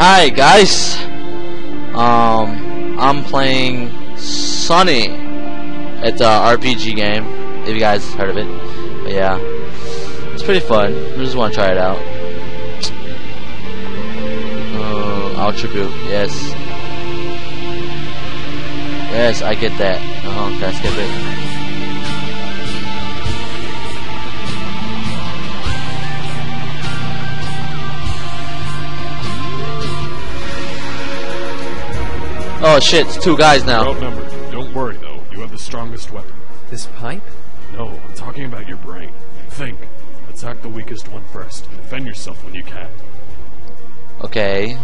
Hi guys. Um, I'm playing Sonny. It's a RPG game. If you guys heard of it, but yeah, it's pretty fun. I just want to try it out. Uh, Ultra Group, yes, yes, I get that. Uh huh. Can I skip it? Oh shit, it's two guys You're now. outnumbered. Don't worry though, you have the strongest weapon. This pipe? No, I'm talking about your brain. Think. Attack the weakest one first. and Defend yourself when you can. Okay.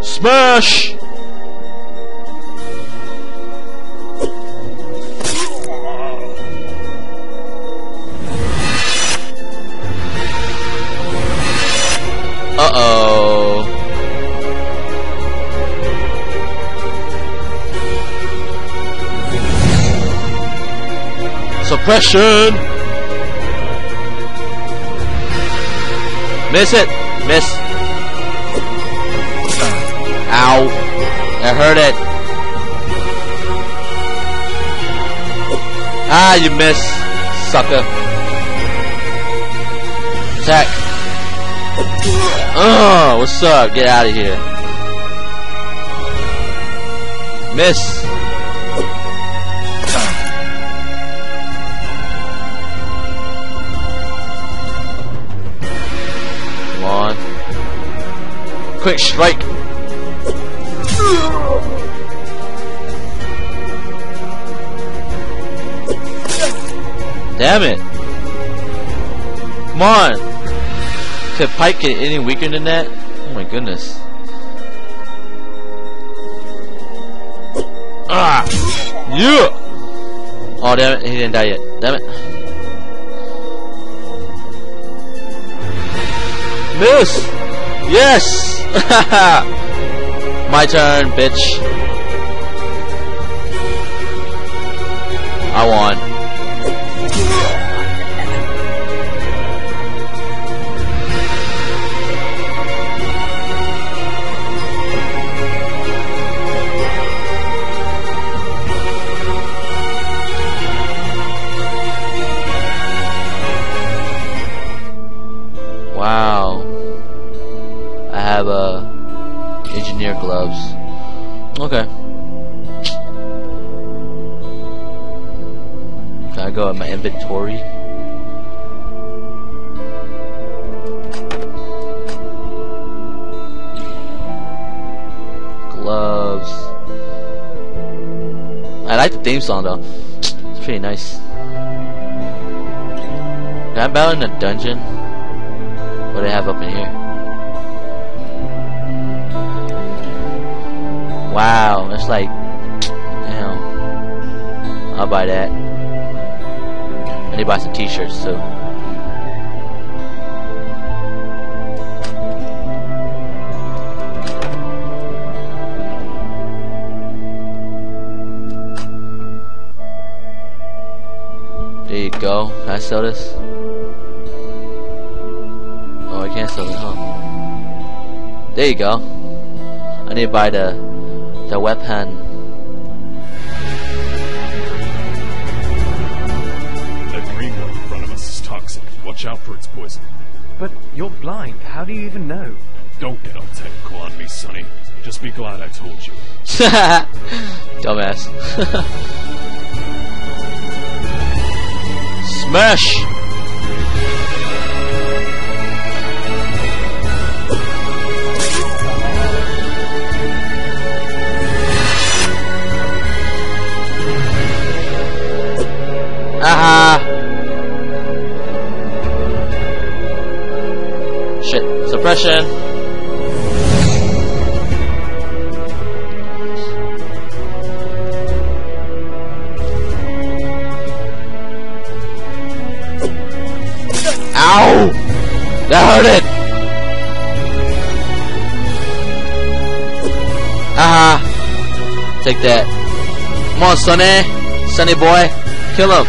Smash! Suppression! Miss it! Miss! Ow! I heard it! Ah, you miss, sucker! Attack! Oh, what's up? Get out of here! Miss! Quick strike! Damn it! Come on! Could Pike get any weaker than that? Oh my goodness. Ah! Yeah! Oh damn it, he didn't die yet. Damn it. Miss! Yes! My turn, bitch. I won. I go in my inventory? Gloves. I like the theme song though. It's pretty nice. Can I battle in a dungeon? What do they have up in here? Wow, that's like, damn. I'll buy that. Need to buy some t-shirts too. There you go. Can I sell this? Oh, I can't sell it, huh? There you go. I need to buy the the weapon. Watch out for its poison. But you're blind. How do you even know? Don't get all technical on me, Sonny. Just be glad I told you. Dumbass. Smash! Suppression. Ow! That hurt it! Aha! Take that. Come on, Sonny. Sonny boy. Kill him.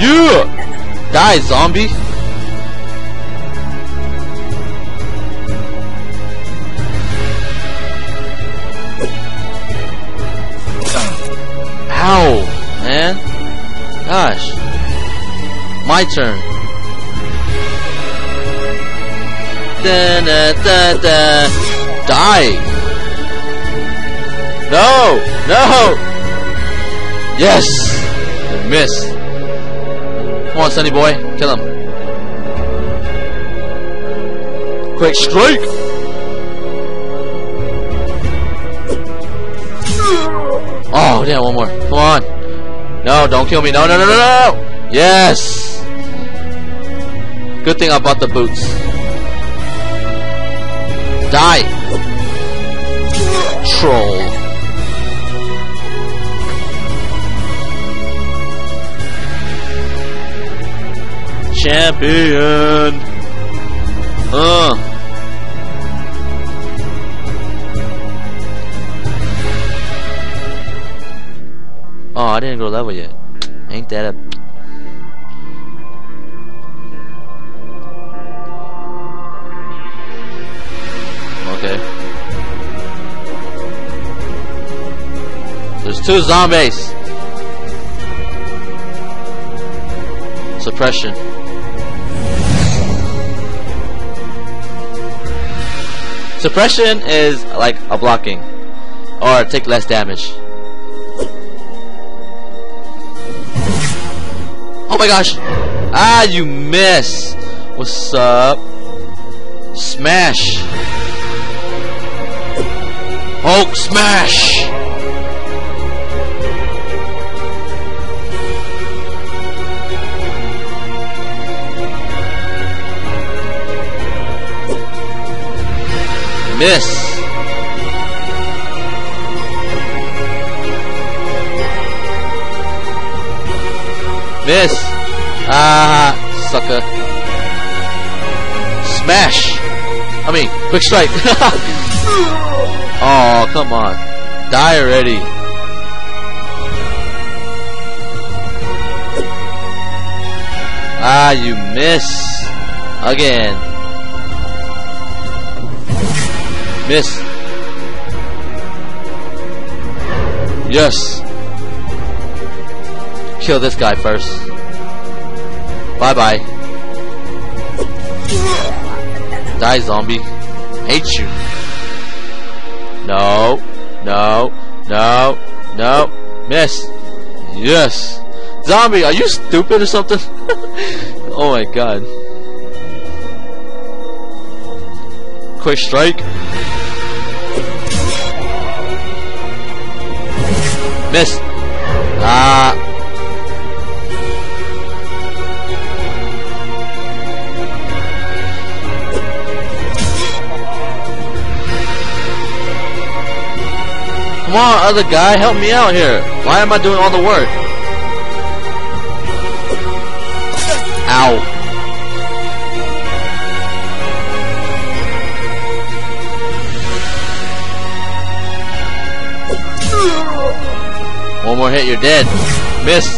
Yeah! Die, zombie! Ow, man. Gosh. My turn. Da, da, da, da. Die! No! No! Yes! I. Come on, Sonny boy. Kill him. Quick strike! Oh, yeah, one more. Come on. No, don't kill me. No, no, no, no, no! Yes! Good thing I bought the boots. Die! Troll. Champion! Uh. I didn't go level yet. Ain't that a... Okay. There's two zombies. Suppression. Suppression is like a blocking. Or take less damage. Oh my gosh! Ah, you miss! What's up? Smash! Hulk smash! Miss! Miss! Ah, sucker. Smash! I mean, quick strike. oh, come on. Die already. Ah, you miss. Again. Miss. Yes. Kill this guy first. Bye bye. Die, zombie. Hate you. No. No. No. No. Miss. Yes. Zombie, are you stupid or something? oh my god. Quick strike. Miss. Ah. Come on, other guy, help me out here. Why am I doing all the work? Ow. One more hit, you're dead. Miss.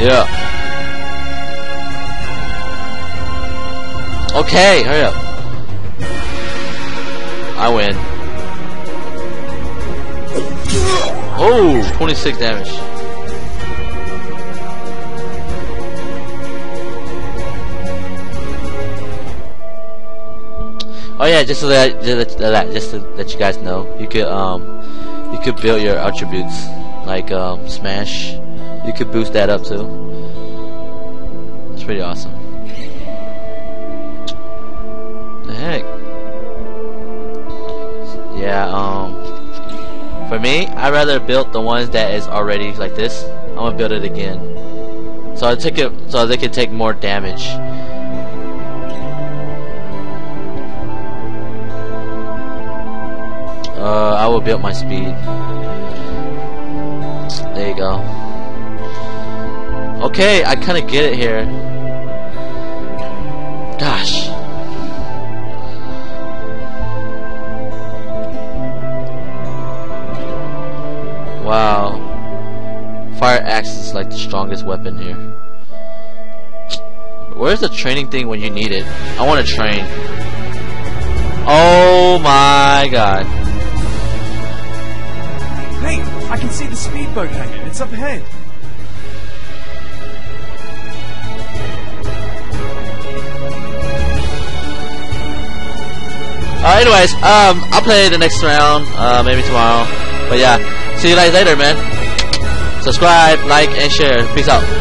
Yeah. Okay, hurry up. I win. Oh, 26 damage. Oh yeah, just so that, just that, just to let you guys know, you could um, you could build your attributes like um, smash. You could boost that up too. It's pretty awesome. The heck? Yeah. Um. For me, I'd rather build the ones that is already like this. I'm gonna build it again. So I take it so they can take more damage. Uh, I will build my speed. There you go. Okay, I kind of get it here. Like the strongest weapon here. Where's the training thing when you need it? I want to train. Oh my god. Hey, I can see the speedboat hanging. It's up ahead. Uh, anyways, um, I'll play the next round, uh, maybe tomorrow. But yeah, see you guys later, man. Subscribe, like, and share. Peace out.